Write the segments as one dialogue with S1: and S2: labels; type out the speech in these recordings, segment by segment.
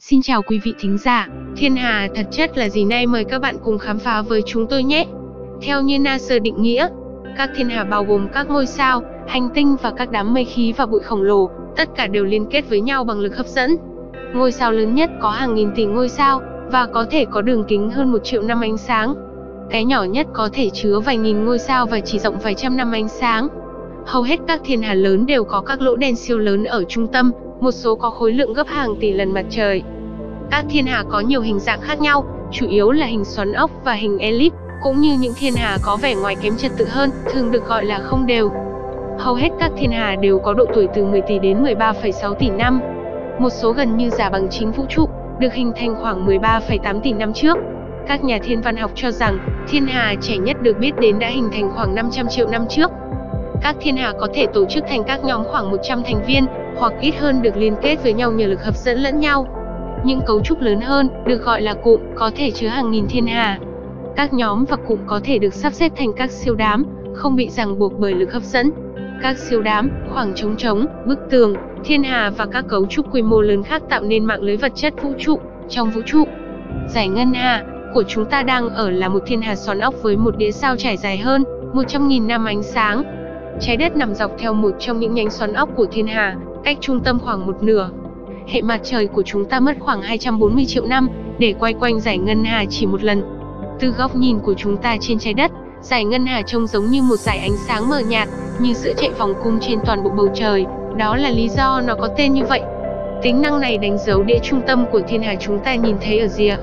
S1: Xin chào quý vị thính giả, thiên hà thật chất là gì nay mời các bạn cùng khám phá với chúng tôi nhé. Theo như NASA định nghĩa, các thiên hà bao gồm các ngôi sao, hành tinh và các đám mây khí và bụi khổng lồ, tất cả đều liên kết với nhau bằng lực hấp dẫn. Ngôi sao lớn nhất có hàng nghìn tỷ ngôi sao, và có thể có đường kính hơn một triệu năm ánh sáng. Cái nhỏ nhất có thể chứa vài nghìn ngôi sao và chỉ rộng vài trăm năm ánh sáng. Hầu hết các thiên hà lớn đều có các lỗ đen siêu lớn ở trung tâm, một số có khối lượng gấp hàng tỷ lần mặt trời. Các thiên hà có nhiều hình dạng khác nhau, chủ yếu là hình xoắn ốc và hình elip, cũng như những thiên hà có vẻ ngoài kém trật tự hơn, thường được gọi là không đều. Hầu hết các thiên hà đều có độ tuổi từ 10 tỷ đến 13,6 tỷ năm. Một số gần như giả bằng chính vũ trụ, được hình thành khoảng 13,8 tỷ năm trước. Các nhà thiên văn học cho rằng, thiên hà trẻ nhất được biết đến đã hình thành khoảng 500 triệu năm trước. Các thiên hà có thể tổ chức thành các nhóm khoảng 100 thành viên, hoặc ít hơn được liên kết với nhau nhờ lực hấp dẫn lẫn nhau. Những cấu trúc lớn hơn, được gọi là cụm, có thể chứa hàng nghìn thiên hà. Các nhóm và cụm có thể được sắp xếp thành các siêu đám, không bị ràng buộc bởi lực hấp dẫn. Các siêu đám, khoảng trống trống, bức tường, thiên hà và các cấu trúc quy mô lớn khác tạo nên mạng lưới vật chất vũ trụ, trong vũ trụ. Giải ngân hà của chúng ta đang ở là một thiên hà xoắn ốc với một đĩa sao trải dài hơn 100.000 năm ánh sáng. Trái đất nằm dọc theo một trong những nhánh xoắn ốc của thiên hà, cách trung tâm khoảng một nửa. Hệ mặt trời của chúng ta mất khoảng 240 triệu năm để quay quanh giải ngân hà chỉ một lần. Từ góc nhìn của chúng ta trên trái đất, giải ngân hà trông giống như một dải ánh sáng mờ nhạt, như sữa chạy vòng cung trên toàn bộ bầu trời, đó là lý do nó có tên như vậy. Tính năng này đánh dấu đĩa trung tâm của thiên hà chúng ta nhìn thấy ở rìa.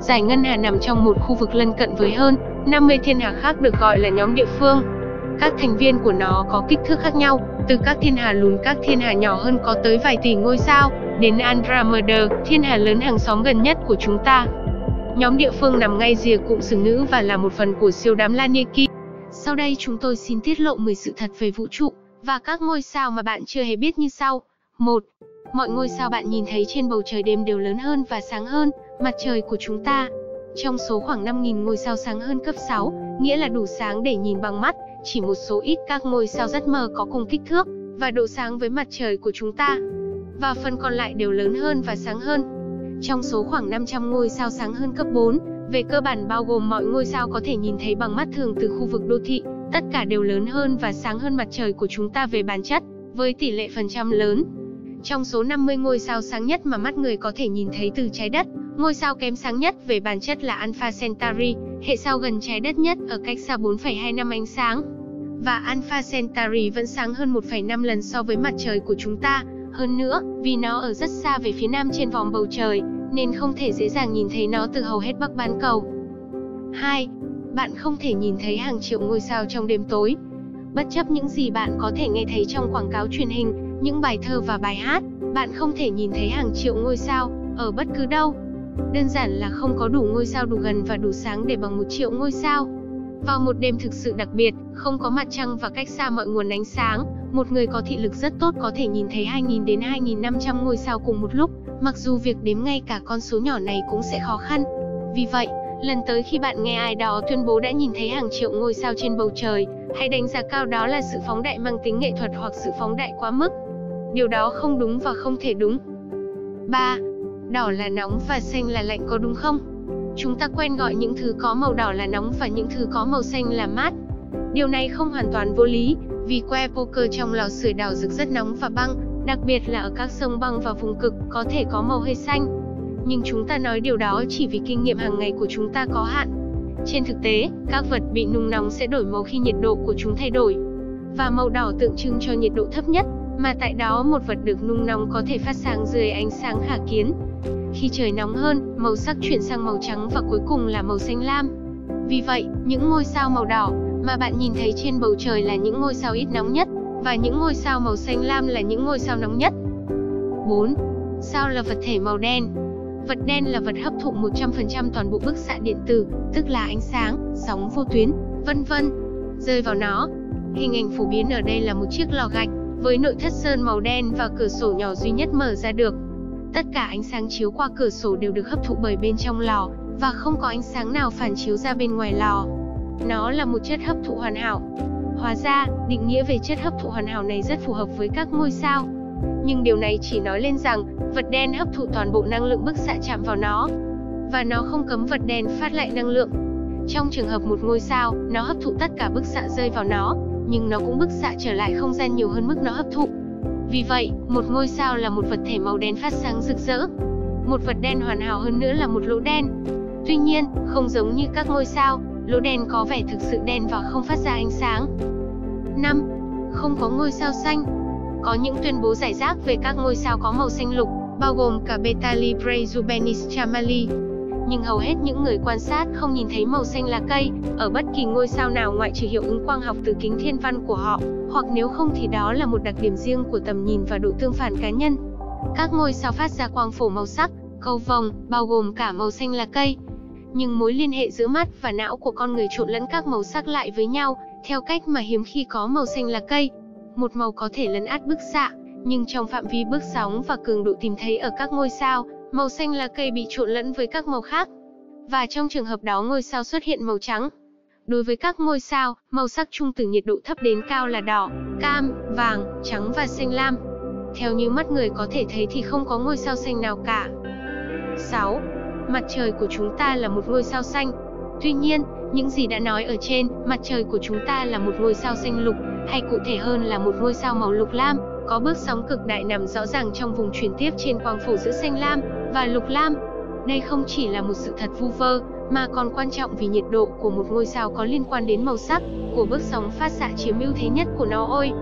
S1: Giải ngân hà nằm trong một khu vực lân cận với hơn 50 thiên hà khác được gọi là nhóm địa phương. Các thành viên của nó có kích thước khác nhau, từ các thiên hà lùn các thiên hà nhỏ hơn có tới vài tỷ ngôi sao, đến Andromeda, thiên hà lớn hàng xóm gần nhất của chúng ta. Nhóm địa phương nằm ngay rìa cụm sừng nữ và là một phần của siêu đám Laniaki. Sau đây chúng tôi xin tiết lộ 10 sự thật về vũ trụ và các ngôi sao mà bạn chưa hề biết như sau. 1. Mọi ngôi sao bạn nhìn thấy trên bầu trời đêm đều lớn hơn và sáng hơn mặt trời của chúng ta. Trong số khoảng 5.000 ngôi sao sáng hơn cấp 6, nghĩa là đủ sáng để nhìn bằng mắt, chỉ một số ít các ngôi sao rất mờ có cùng kích thước và độ sáng với mặt trời của chúng ta. Và phần còn lại đều lớn hơn và sáng hơn. Trong số khoảng 500 ngôi sao sáng hơn cấp 4, về cơ bản bao gồm mọi ngôi sao có thể nhìn thấy bằng mắt thường từ khu vực đô thị, tất cả đều lớn hơn và sáng hơn mặt trời của chúng ta về bản chất, với tỷ lệ phần trăm lớn. Trong số 50 ngôi sao sáng nhất mà mắt người có thể nhìn thấy từ trái đất, ngôi sao kém sáng nhất về bản chất là Alpha Centauri, hệ sao gần trái đất nhất ở cách xa 4,2 năm ánh sáng. Và Alpha Centauri vẫn sáng hơn 1,5 lần so với mặt trời của chúng ta. Hơn nữa, vì nó ở rất xa về phía nam trên vòng bầu trời, nên không thể dễ dàng nhìn thấy nó từ hầu hết bắc bán cầu. 2. Bạn không thể nhìn thấy hàng triệu ngôi sao trong đêm tối. Bất chấp những gì bạn có thể nghe thấy trong quảng cáo truyền hình, những bài thơ và bài hát, bạn không thể nhìn thấy hàng triệu ngôi sao ở bất cứ đâu. Đơn giản là không có đủ ngôi sao đủ gần và đủ sáng để bằng một triệu ngôi sao. Vào một đêm thực sự đặc biệt, không có mặt trăng và cách xa mọi nguồn ánh sáng, một người có thị lực rất tốt có thể nhìn thấy 2.000 đến 2.500 ngôi sao cùng một lúc, mặc dù việc đếm ngay cả con số nhỏ này cũng sẽ khó khăn. Vì vậy, lần tới khi bạn nghe ai đó tuyên bố đã nhìn thấy hàng triệu ngôi sao trên bầu trời, hãy đánh giá cao đó là sự phóng đại mang tính nghệ thuật hoặc sự phóng đại quá mức. Điều đó không đúng và không thể đúng. 3. Đỏ là nóng và xanh là lạnh có đúng không? Chúng ta quen gọi những thứ có màu đỏ là nóng và những thứ có màu xanh là mát. Điều này không hoàn toàn vô lý, vì que poker trong lò sưởi đào rực rất nóng và băng, đặc biệt là ở các sông băng và vùng cực, có thể có màu hơi xanh. Nhưng chúng ta nói điều đó chỉ vì kinh nghiệm hàng ngày của chúng ta có hạn. Trên thực tế, các vật bị nung nóng sẽ đổi màu khi nhiệt độ của chúng thay đổi. Và màu đỏ tượng trưng cho nhiệt độ thấp nhất, mà tại đó một vật được nung nóng có thể phát sáng dưới ánh sáng khả kiến. Khi trời nóng hơn, màu sắc chuyển sang màu trắng và cuối cùng là màu xanh lam. Vì vậy, những ngôi sao màu đỏ mà bạn nhìn thấy trên bầu trời là những ngôi sao ít nóng nhất, và những ngôi sao màu xanh lam là những ngôi sao nóng nhất. 4. Sao là vật thể màu đen? Vật đen là vật hấp thụ 100% toàn bộ bức xạ điện tử, tức là ánh sáng, sóng vô tuyến, vân vân, rơi vào nó. Hình ảnh phổ biến ở đây là một chiếc lò gạch, với nội thất sơn màu đen và cửa sổ nhỏ duy nhất mở ra được. Tất cả ánh sáng chiếu qua cửa sổ đều được hấp thụ bởi bên trong lò, và không có ánh sáng nào phản chiếu ra bên ngoài lò. Nó là một chất hấp thụ hoàn hảo. Hóa ra, định nghĩa về chất hấp thụ hoàn hảo này rất phù hợp với các ngôi sao. Nhưng điều này chỉ nói lên rằng, vật đen hấp thụ toàn bộ năng lượng bức xạ chạm vào nó. Và nó không cấm vật đen phát lại năng lượng. Trong trường hợp một ngôi sao, nó hấp thụ tất cả bức xạ rơi vào nó, nhưng nó cũng bức xạ trở lại không gian nhiều hơn mức nó hấp thụ. Vì vậy, một ngôi sao là một vật thể màu đen phát sáng rực rỡ. Một vật đen hoàn hảo hơn nữa là một lỗ đen. Tuy nhiên, không giống như các ngôi sao, lỗ đen có vẻ thực sự đen và không phát ra ánh sáng. 5. Không có ngôi sao xanh. Có những tuyên bố giải rác về các ngôi sao có màu xanh lục, bao gồm cả Beta Librae Jubenis Chamali. Nhưng hầu hết những người quan sát không nhìn thấy màu xanh lá cây ở bất kỳ ngôi sao nào ngoại trừ hiệu ứng quang học từ kính thiên văn của họ, hoặc nếu không thì đó là một đặc điểm riêng của tầm nhìn và độ tương phản cá nhân. Các ngôi sao phát ra quang phổ màu sắc, cầu vồng, bao gồm cả màu xanh lá cây. Nhưng mối liên hệ giữa mắt và não của con người trộn lẫn các màu sắc lại với nhau, theo cách mà hiếm khi có màu xanh lá cây. Một màu có thể lấn át bức xạ, nhưng trong phạm vi bước sóng và cường độ tìm thấy ở các ngôi sao, màu xanh lá cây bị trộn lẫn với các màu khác. Và trong trường hợp đó ngôi sao xuất hiện màu trắng. Đối với các ngôi sao, màu sắc chung từ nhiệt độ thấp đến cao là đỏ, cam, vàng, trắng và xanh lam. Theo như mắt người có thể thấy thì không có ngôi sao xanh nào cả. 6. Mặt trời của chúng ta là một ngôi sao xanh. Tuy nhiên, những gì đã nói ở trên, mặt trời của chúng ta là một ngôi sao xanh lục, hay cụ thể hơn là một ngôi sao màu lục lam, có bước sóng cực đại nằm rõ ràng trong vùng chuyển tiếp trên quang phổ giữa xanh lam và lục lam. Đây không chỉ là một sự thật vu vơ, mà còn quan trọng vì nhiệt độ của một ngôi sao có liên quan đến màu sắc của bước sóng phát xạ chiếm ưu thế nhất của nó ôi.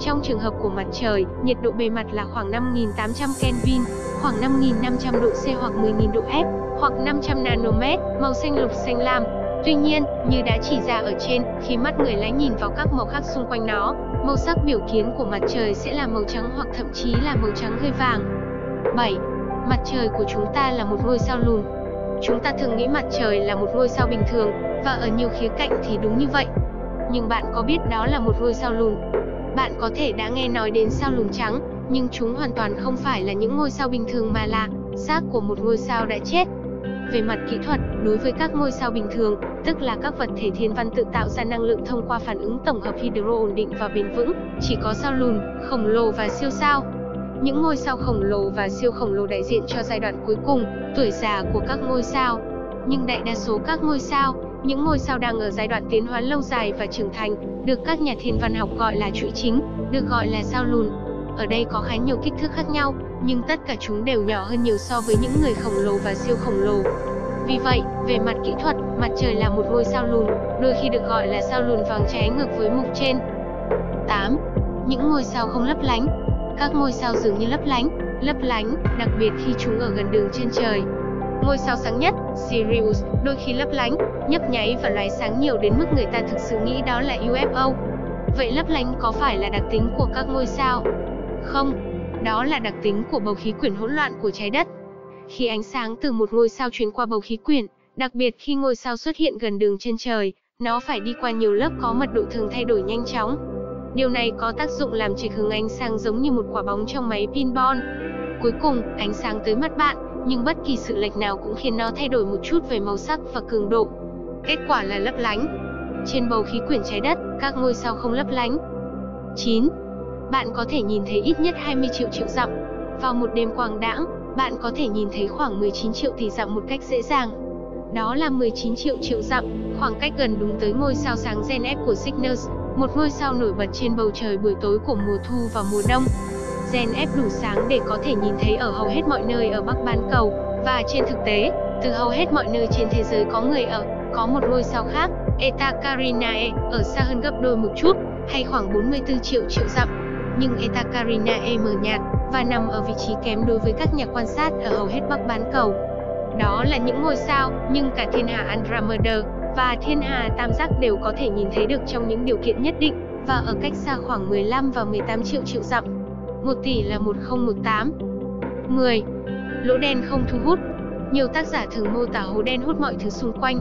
S1: Trong trường hợp của mặt trời, nhiệt độ bề mặt là khoảng 5.800 Kelvin, khoảng 5.500 độ C hoặc 10.000 độ F, hoặc 500 nanomet, màu xanh lục xanh lam. Tuy nhiên, như đã chỉ ra ở trên, khi mắt người lái nhìn vào các màu khác xung quanh nó, màu sắc biểu kiến của mặt trời sẽ là màu trắng hoặc thậm chí là màu trắng hơi vàng. 7. Mặt trời của chúng ta là một ngôi sao lùn. Chúng ta thường nghĩ mặt trời là một ngôi sao bình thường, và ở nhiều khía cạnh thì đúng như vậy. Nhưng bạn có biết đó là một ngôi sao lùn? Bạn có thể đã nghe nói đến sao lùn trắng, nhưng chúng hoàn toàn không phải là những ngôi sao bình thường mà là xác của một ngôi sao đã chết. Về mặt kỹ thuật, đối với các ngôi sao bình thường, tức là các vật thể thiên văn tự tạo ra năng lượng thông qua phản ứng tổng hợp hydro ổn định và bền vững, chỉ có sao lùn, khổng lồ và siêu sao. Những ngôi sao khổng lồ và siêu khổng lồ đại diện cho giai đoạn cuối cùng, tuổi già của các ngôi sao. Nhưng đại đa số các ngôi sao, những ngôi sao đang ở giai đoạn tiến hóa lâu dài và trưởng thành, được các nhà thiên văn học gọi là chuỗi chính, được gọi là sao lùn. Ở đây có khá nhiều kích thước khác nhau, nhưng tất cả chúng đều nhỏ hơn nhiều so với những người khổng lồ và siêu khổng lồ. Vì vậy, về mặt kỹ thuật, mặt trời là một ngôi sao lùn, đôi khi được gọi là sao lùn vàng trái ngược với mục trên. 8. Những ngôi sao không lấp lánh. Các ngôi sao dường như lấp lánh, lấp lánh, đặc biệt khi chúng ở gần đường trên trời. Ngôi sao sáng nhất, Sirius, đôi khi lấp lánh, nhấp nháy và lóe sáng nhiều đến mức người ta thực sự nghĩ đó là UFO. Vậy lấp lánh có phải là đặc tính của các ngôi sao? Không, đó là đặc tính của bầu khí quyển hỗn loạn của trái đất. Khi ánh sáng từ một ngôi sao truyền qua bầu khí quyển, đặc biệt khi ngôi sao xuất hiện gần đường trên trời, nó phải đi qua nhiều lớp có mật độ thường thay đổi nhanh chóng. Điều này có tác dụng làm trịch hướng ánh sáng giống như một quả bóng trong máy pinball. Cuối cùng, ánh sáng tới mắt bạn, nhưng bất kỳ sự lệch nào cũng khiến nó thay đổi một chút về màu sắc và cường độ. Kết quả là lấp lánh. Trên bầu khí quyển trái đất, các ngôi sao không lấp lánh. 9. Bạn có thể nhìn thấy ít nhất 20 triệu triệu dặm. Vào một đêm quang đãng, bạn có thể nhìn thấy khoảng 19 triệu tỷ dặm một cách dễ dàng. Đó là 19 triệu triệu dặm, khoảng cách gần đúng tới ngôi sao sáng Gen F của Cygnus, một ngôi sao nổi bật trên bầu trời buổi tối của mùa thu và mùa đông. Gen F đủ sáng để có thể nhìn thấy ở hầu hết mọi nơi ở Bắc bán cầu, và trên thực tế, từ hầu hết mọi nơi trên thế giới có người ở, có một ngôi sao khác, Eta Carinae, ở xa hơn gấp đôi một chút, hay khoảng 44 triệu triệu dặm. Nhưng Eta Carinae mờ nhạt, và nằm ở vị trí kém đối với các nhà quan sát ở hầu hết Bắc bán cầu. Đó là những ngôi sao, nhưng cả thiên hà Andromeda và thiên hà Tam Giác đều có thể nhìn thấy được trong những điều kiện nhất định, và ở cách xa khoảng 15 và 18 triệu triệu dặm. 1 tỷ là 1018. 10. Lỗ đen không thu hút. Nhiều tác giả thường mô tả hố đen hút mọi thứ xung quanh.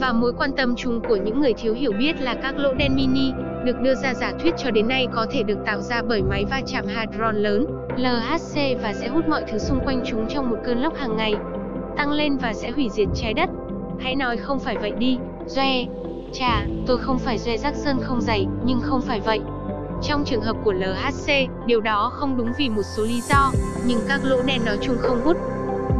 S1: Và mối quan tâm chung của những người thiếu hiểu biết là các lỗ đen mini, được đưa ra giả thuyết cho đến nay có thể được tạo ra bởi máy va chạm hadron lớn, LHC và sẽ hút mọi thứ xung quanh chúng trong một cơn lốc hàng ngày, tăng lên và sẽ hủy diệt trái đất. Hãy nói không phải vậy đi, Doe. Chà, tôi không phải Doe Jackson sơn không dày, nhưng không phải vậy. Trong trường hợp của LHC, điều đó không đúng vì một số lý do, nhưng các lỗ đen nói chung không hút.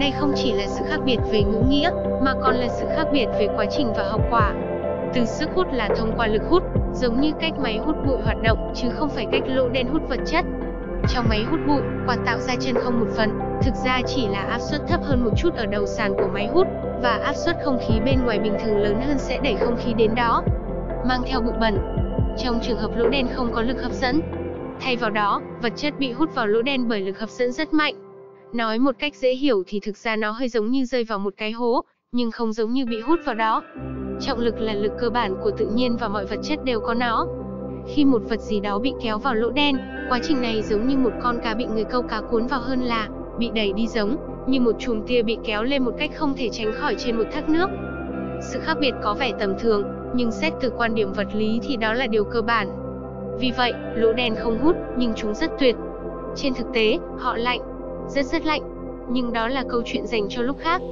S1: Đây không chỉ là sự khác biệt về ngữ nghĩa, mà còn là sự khác biệt về quá trình và hậu quả. Từ sức hút là thông qua lực hút, giống như cách máy hút bụi hoạt động, chứ không phải cách lỗ đen hút vật chất. Trong máy hút bụi, quạt tạo ra chân không một phần, thực ra chỉ là áp suất thấp hơn một chút ở đầu sàn của máy hút, và áp suất không khí bên ngoài bình thường lớn hơn sẽ đẩy không khí đến đó, mang theo bụi bẩn. Trong trường hợp lỗ đen không có lực hấp dẫn, thay vào đó, vật chất bị hút vào lỗ đen bởi lực hấp dẫn rất mạnh. Nói một cách dễ hiểu thì thực ra nó hơi giống như rơi vào một cái hố, nhưng không giống như bị hút vào đó. Trọng lực là lực cơ bản của tự nhiên và mọi vật chất đều có nó. Khi một vật gì đó bị kéo vào lỗ đen, quá trình này giống như một con cá bị người câu cá cuốn vào hơn là bị đẩy đi giống như một chùm tia bị kéo lên một cách không thể tránh khỏi trên một thác nước. Sự khác biệt có vẻ tầm thường, nhưng xét từ quan điểm vật lý thì đó là điều cơ bản. Vì vậy, lỗ đen không hút, nhưng chúng rất tuyệt. Trên thực tế, họ lạnh, rất rất lạnh. Nhưng đó là câu chuyện dành cho lúc khác.